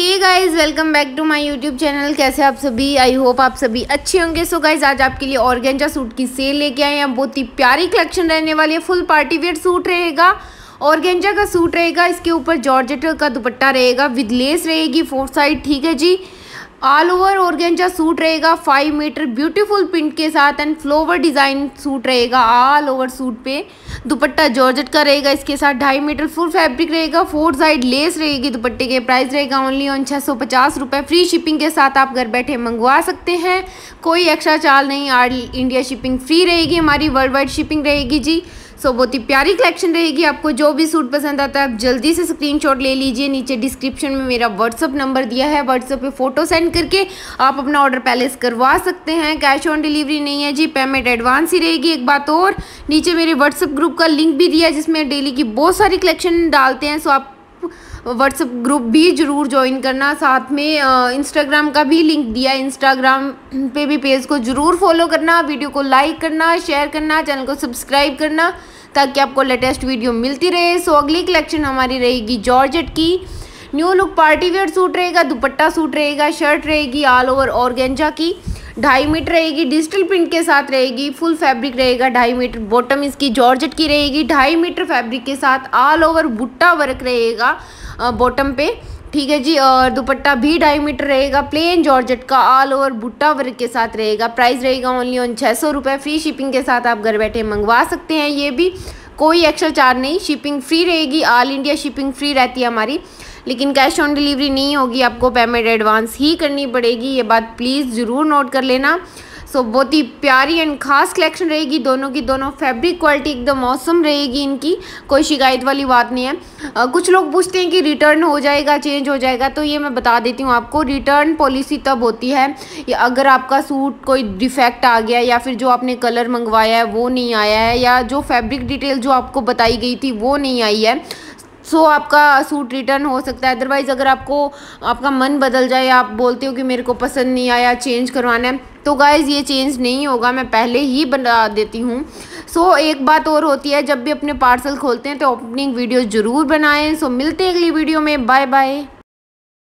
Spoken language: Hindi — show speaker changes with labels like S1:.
S1: Hey guys welcome back to my YouTube channel कैसे आप सभी? आई होप आप सभी अच्छे होंगे। सो गाइज़ आज आपके लिए ऑर्गेंजा सूट की सेल लेके आए हैं। बहुत ही प्यारी कलेक्शन रहने वाली है। फुल पार्टी वेयर सूट रहेगा। ऑर्गेंजा का सूट रहेगा। इसके ऊपर जॉर्जेट का दुपट्टा रहेगा। विद लेस रहेगी। फोर साइड ठीक है जी? ऑल ओवर ऑर्गेंजा सूट रहेगा फाइव मीटर ब्यूटीफुल प्रिंट के साथ एंड फ्लोवर डिज़ाइन सूट रहेगा ऑल ओवर सूट पे। दुपट्टा जॉर्जेट का रहेगा, इसके साथ ढाई मीटर फुल फैब्रिक रहेगा फोर साइड लेस रहेगी, दुपट्टे के प्राइस रहेगा ओनली ऑन छः सौ पचास रुपये फ्री शिपिंग के साथ आप घर बैठे मंगवा सकते हैं। कोई एक्स्ट्रा चार्ज नहीं आर इंडिया शिपिंग फ्री रहेगी, हमारी वर्ल्ड वाइड शिपिंग रहेगी जी। सो बहुत ही प्यारी कलेक्शन रहेगी आपको, जो भी सूट पसंद आता है, आप जल्दी से स्क्रीनशॉट ले लीजिए। नीचे डिस्क्रिप्शन में मेरा व्हाट्सअप नंबर दिया है। व्हाट्सअप पे फ़ोटो सेंड करके आप अपना ऑर्डर पैलेस करवा सकते हैं। कैश ऑन डिलीवरी नहीं है जी पेमेंट एडवांस ही रहेगी एक बात और। नीचे मेरे व्हाट्सअप ग्रुप का लिंक भी दिया है, जिसमें डेली की बहुत सारी कलेक्शन डालते हैं। सो आप व्हाट्सअप ग्रुप भी ज़रूर ज्वाइन करना। साथ में इंस्टाग्राम का भी लिंक दिया इंस्टाग्राम पे भी पेज को ज़रूर फॉलो करना वीडियो को लाइक करना शेयर करना चैनल को सब्सक्राइब करना, ताकि आपको लेटेस्ट वीडियो मिलती रहे। सो अगली कलेक्शन हमारी रहेगी जॉर्जेट की। New look party wear suit रहेगा, दुपट्टा सूट रहेगा शर्ट रहेगी ऑल ओवर ऑर्गेंजा की। ढाई मीटर रहेगी डिजिटल प्रिंट के साथ रहेगी फुल फैब्रिक रहेगा, ढाई मीटर बॉटम इसकी जॉर्जेट की रहेगी। ढाई मीटर फैब्रिक के साथ ऑल ओवर बुट्टा वर्क रहेगा। बॉटम पे। ठीक है जी, और दुपट्टा भी ढाई मीटर रहेगा प्लेन जॉर्जेट का ऑल ओवर बुट्टा वर्क के साथ रहेगा। प्राइस रहेगा ओनली ऑन छः सौ रुपये फ्री शिपिंग के साथ आप घर बैठे मंगवा सकते हैं ये भी। कोई एक्स्ट्रा चार्ज नहीं शिपिंग फ्री रहेगी ऑल इंडिया शिपिंग फ्री रहती है हमारी। लेकिन कैश ऑन डिलीवरी नहीं होगी, आपको पेमेंट एडवांस ही करनी पड़ेगी। ये बात प्लीज़ ज़रूर नोट कर लेना। सो बहुत ही प्यारी एंड ख़ास कलेक्शन रहेगी। दोनों की दोनों फैब्रिक क्वालिटी एकदम मौसम रहेगी इनकी। कोई शिकायत वाली बात नहीं है। आ, कुछ लोग पूछते हैं कि रिटर्न हो जाएगा चेंज हो जाएगा तो ये मैं बता देती हूँ आपको। रिटर्न पॉलिसी तब होती है या अगर आपका सूट कोई डिफेक्ट आ गया या फिर जो आपने कलर मंगवाया है वो नहीं आया है या जो फैब्रिक डिटेल जो आपको बताई गई थी वो नहीं आई है सो so, आपका सूट रिटर्न हो सकता है। अदरवाइज़ अगर आपको आपका मन बदल जाए आप बोलते हो कि मेरे को पसंद नहीं आया चेंज करवाना है तो गाइज़ ये चेंज नहीं होगा मैं पहले ही बना देती हूँ। सो so, एक बात और होती है जब भी अपने पार्सल खोलते हैं तो ओपनिंग वीडियो ज़रूर बनाएँ। सो so, मिलते हैं अगली वीडियो में। Bye bye